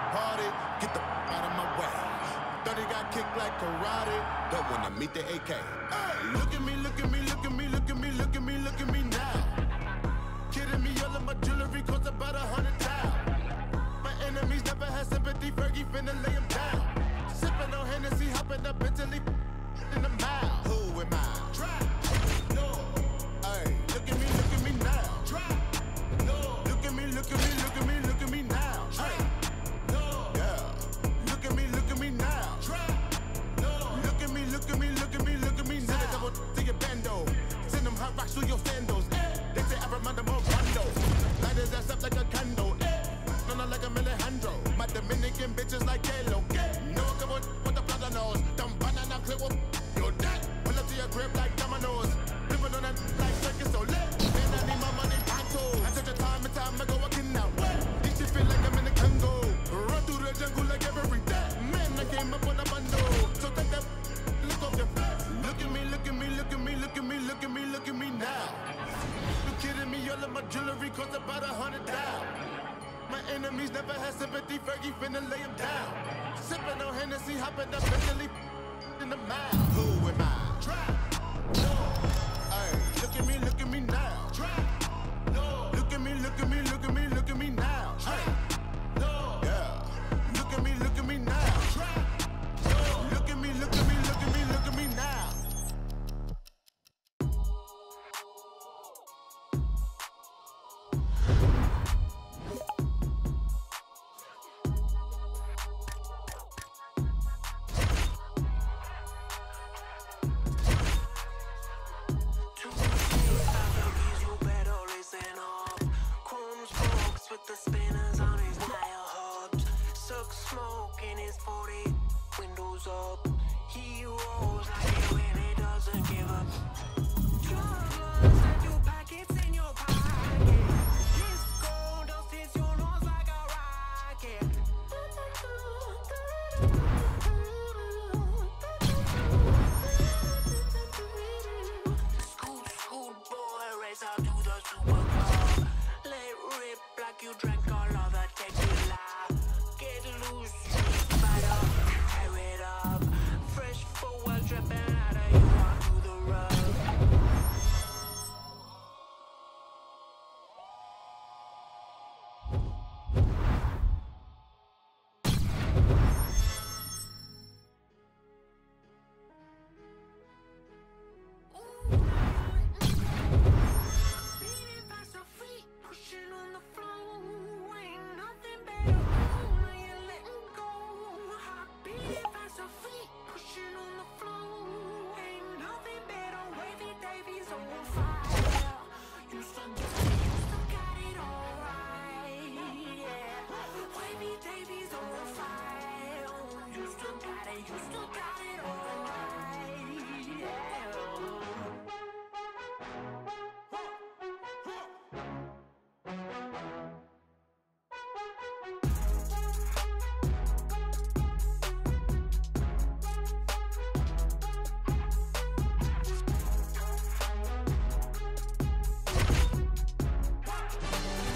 the party, get the out of my way. Thought he got kicked like karate, don't wanna meet the AK. Hey, look at me, look at me, look at me, look at me, look at me, look at me now. Kidding me, all of my jewelry cost about a hundred thousand. My enemies never had sympathy, Fergie finna cost about a hundred thousand. My enemies never had sympathy, Fergie finna lay him down. Sipping on Hennessy, hopping up Bentley in the mile. Who am I? Let rip like you drank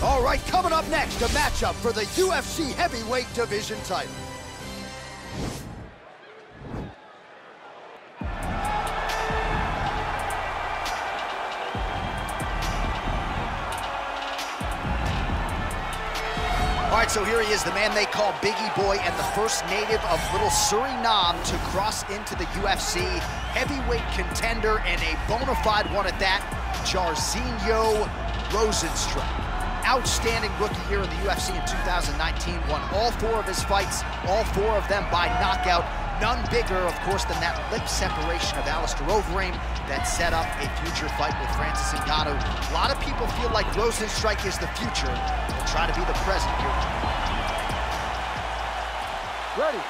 All right, coming up next, a matchup for the UFC heavyweight division title. All right, so here he is, the man they call Biggie Boy, and the first native of little Suriname to cross into the UFC. Heavyweight contender and a bona fide one at that, Jairzinho Rozenstruik. Outstanding rookie here in the UFC in 2019, won all four of his fights, all four of them by knockout. None bigger, of course, than that lip separation of Alistair Overeem that set up a future fight with Francis Ngannou. A lot of people feel like Rozenstruik is the future. We'll try to be the present here. Ready.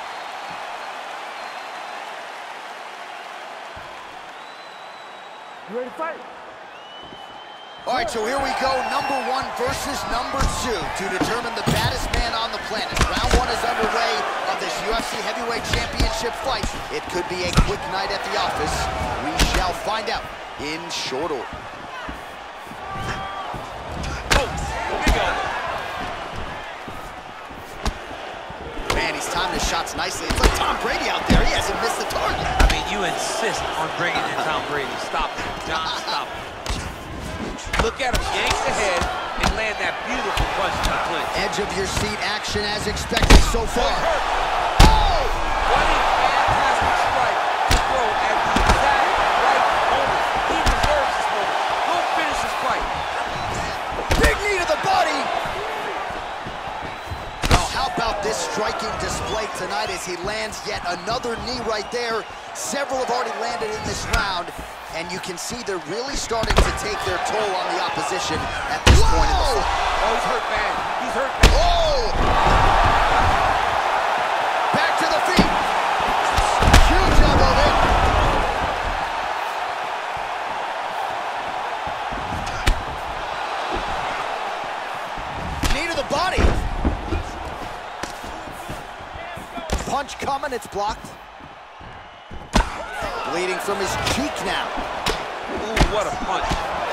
You ready to fight? All right, so here we go. Number one versus number two to determine the baddest man on the planet. Round one is underway of this UFC Heavyweight Championship fight. It could be a quick night at the office. We shall find out in short order. Man, he's timed his shots nicely. It's like Tom Brady out there. He hasn't missed the target. I mean, you insist on bringing in Tom Brady. Stop it. John, stop it. Look at him yank the head and land that beautiful punch clinch. Edge of your seat action as expected so far. Oh! What a fantastic strike to throw at the exact right moment. He deserves this moment. Go finish this fight. Big knee to the body. How about this striking display tonight as he lands yet another knee right there. Several have already landed in this round, and you can see they're really starting to take their toll on the opposition at this point in the fight. Oh, he's hurt bad. He's hurt bad. Oh! Back to the feet. Huge elbow there. Knee to the body. Punch coming, it's blocked. Bleeding from his cheek now. Ooh, what a punch.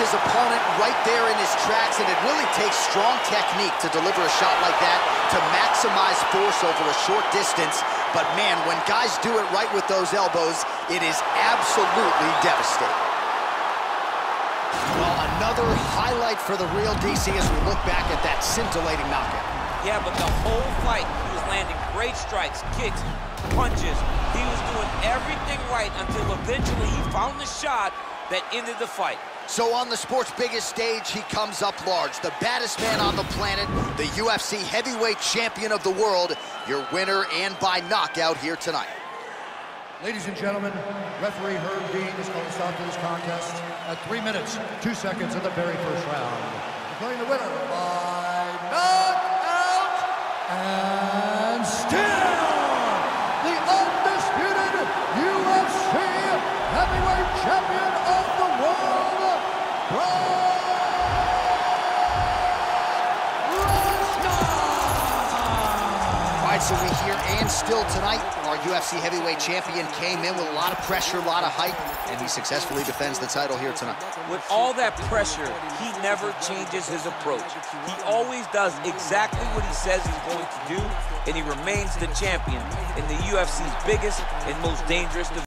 His opponent right there in his tracks, and it really takes strong technique to deliver a shot like that to maximize force over a short distance. But man, when guys do it right with those elbows, it is absolutely devastating. Well, another highlight for the real DC as we look back at that scintillating knockout. Yeah, but the whole fight, he was landing great strikes, kicks, punches. He was doing everything right until eventually he found the shot that ended the fight. So on the sport's biggest stage, he comes up large. The baddest man on the planet, the UFC heavyweight champion of the world, your winner and by knockout here tonight. Ladies and gentlemen, referee Herb Dean is going to stop this contest at 3 minutes, 2 seconds of the very first round. Declaring the winner by knockout and tonight, our UFC heavyweight champion came in with a lot of pressure, a lot of hype, and he successfully defends the title here tonight. With all that pressure, he never changes his approach. He always does exactly what he says he's going to do, and he remains the champion in the UFC's biggest and most dangerous division.